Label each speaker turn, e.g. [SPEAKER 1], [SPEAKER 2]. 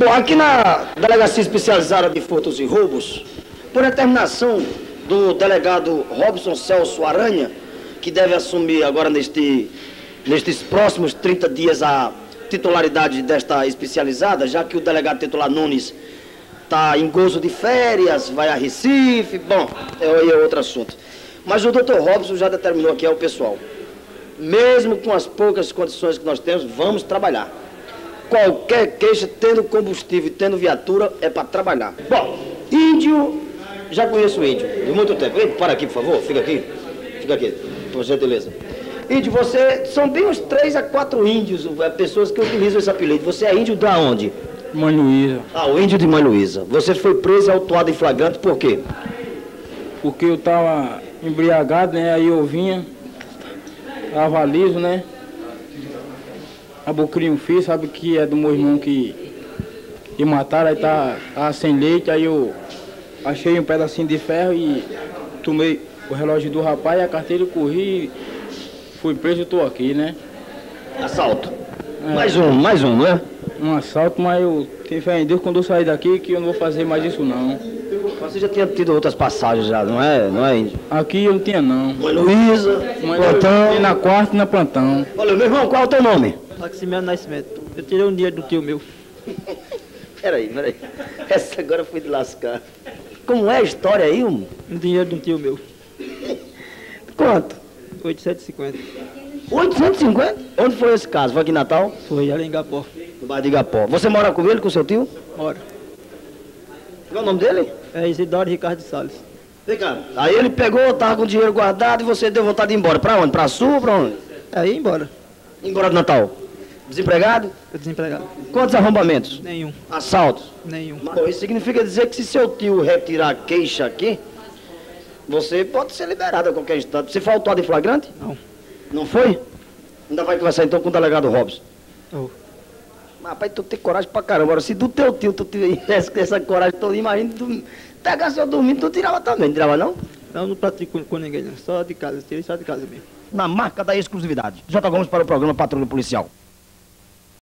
[SPEAKER 1] Bom, aqui na Delegacia Especializada de Furtos e Roubos, por determinação do delegado Robson Celso Aranha, que deve assumir agora neste, nestes próximos 30 dias a titularidade desta especializada, já que o delegado titular Nunes está em gozo de férias, vai a Recife, bom, é, é outro assunto. Mas o doutor Robson já determinou aqui ao pessoal, mesmo com as poucas condições que nós temos, vamos trabalhar. Qualquer queixa, tendo combustível tendo viatura, é para trabalhar. Bom, índio, já conheço índio, de muito tempo. Ei, para aqui, por favor, fica aqui. Fica aqui, por gentileza. Índio, você, são bem uns três a quatro índios, é, pessoas que utilizam esse apelido. Você é índio da onde?
[SPEAKER 2] Mãe Luísa.
[SPEAKER 1] Ah, o índio de Mãe Luísa. Você foi preso e autuado em flagrante por quê?
[SPEAKER 2] Porque eu tava embriagado, né? Aí eu vinha, tava liso, né? Abocrinho fiz, sabe que é do meu irmão que, que mataram, aí tá, tá sem leite, aí eu achei um pedacinho de ferro e tomei o relógio do rapaz, a carteira corri, fui preso e tô aqui, né?
[SPEAKER 1] Assalto. É. Mais um, mais um, não é?
[SPEAKER 2] Um assalto, mas eu tenho fé em Deus quando eu sair daqui que eu não vou fazer mais isso não.
[SPEAKER 1] Você já tinha tido outras passagens já, não é, não é, Índio?
[SPEAKER 2] Aqui eu não tinha não.
[SPEAKER 1] Mãe Luísa,
[SPEAKER 2] Mãe
[SPEAKER 1] plantão.
[SPEAKER 2] E na quarta e na plantão.
[SPEAKER 1] Olha, meu irmão, qual é o teu nome?
[SPEAKER 3] Maximiano Nascimento. Eu tirei um dinheiro do tio meu.
[SPEAKER 1] Peraí, peraí. Essa agora foi de lascar. Como é a história aí, um?
[SPEAKER 3] Um dinheiro de um tio meu.
[SPEAKER 1] Quanto?
[SPEAKER 3] 850.
[SPEAKER 1] 850? Onde foi esse caso? Foi aqui em Natal?
[SPEAKER 3] Foi ali em Gapó.
[SPEAKER 1] No bairro de Igapó. Você mora com ele, com seu tio?
[SPEAKER 3] Ora.
[SPEAKER 1] Qual é o nome dele?
[SPEAKER 3] É Isidoro Ricardo Salles.
[SPEAKER 1] Vem cá. Aí ele pegou, tava com o dinheiro guardado e você deu vontade de ir embora. Pra onde? Pra sul ou pra onde?
[SPEAKER 3] Aí embora.
[SPEAKER 1] Embora do Natal. Desempregado?
[SPEAKER 3] Desempregado.
[SPEAKER 1] Quantos arrombamentos?
[SPEAKER 3] Nenhum.
[SPEAKER 1] Assaltos?
[SPEAKER 3] Nenhum.
[SPEAKER 1] Bom, isso significa dizer que se seu tio retirar a queixa aqui, você pode ser liberado a qualquer instante. Você autuado em flagrante?
[SPEAKER 3] Não.
[SPEAKER 1] Não foi? Ainda vai conversar então com o delegado Robson.
[SPEAKER 3] Oh.
[SPEAKER 1] Mas, rapaz, tu tem coragem pra caramba. Agora, se do teu tio tu tivesse essa coragem toda, imagina tu pegar seu dormindo, tu tirava também, não tirava não?
[SPEAKER 3] Não, não pratico com, com ninguém, não. Só de casa. Tirei só de casa mesmo.
[SPEAKER 1] Na marca da exclusividade. J. Gomes para o programa Patrulha Policial.